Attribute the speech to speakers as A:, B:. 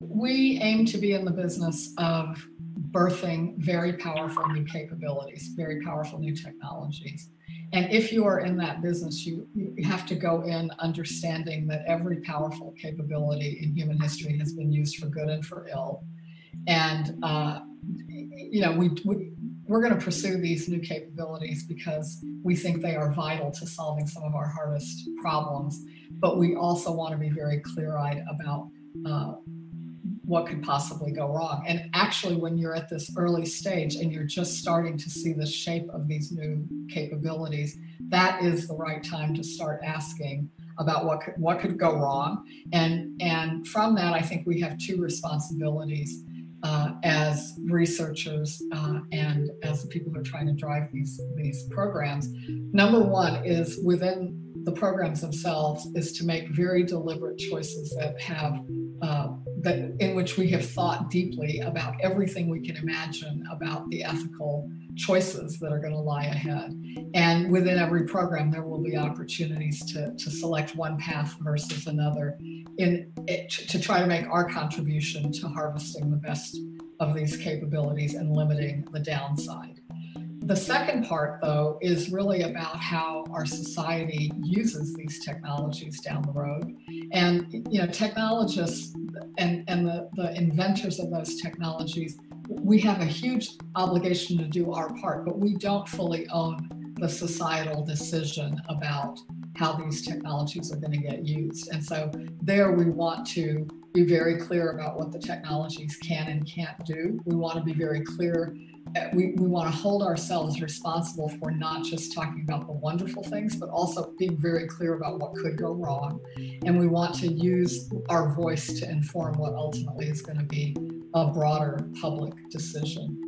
A: We aim to be in the business of birthing very powerful new capabilities, very powerful new technologies. And if you are in that business, you, you have to go in understanding that every powerful capability in human history has been used for good and for ill. And, uh, you know, we, we, we're going to pursue these new capabilities because we think they are vital to solving some of our hardest problems. But we also want to be very clear eyed about uh, what could possibly go wrong. And actually, when you're at this early stage and you're just starting to see the shape of these new capabilities, that is the right time to start asking about what could, what could go wrong. And, and from that, I think we have two responsibilities uh, as researchers uh, and as the people who are trying to drive these, these programs. Number one is within the programs themselves is to make very deliberate choices that have uh, that in which we have thought deeply about everything we can imagine about the ethical choices that are going to lie ahead. And within every program, there will be opportunities to, to select one path versus another in it, to try to make our contribution to harvesting the best of these capabilities and limiting the downside. The second part, though, is really about how our society uses these technologies down the road. And, you know, technologists and, and the, the inventors of those technologies, we have a huge obligation to do our part, but we don't fully own the societal decision about how these technologies are going to get used. And so there we want to be very clear about what the technologies can and can't do. We want to be very clear we, we want to hold ourselves responsible for not just talking about the wonderful things, but also being very clear about what could go wrong. And we want to use our voice to inform what ultimately is going to be a broader public decision.